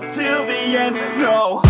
stop till the end, no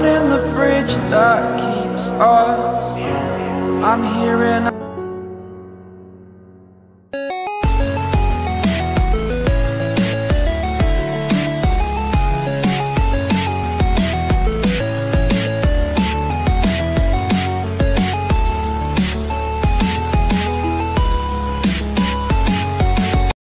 burning the bridge that keeps us. I'm here and